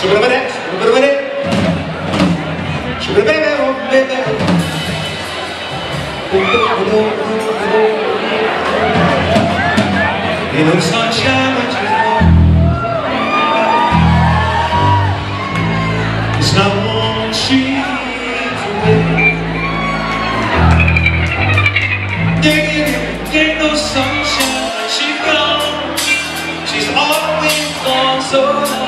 Sobre sunshine, it's not one sheet ain't no sunshine, she's gone. She's always gone so long.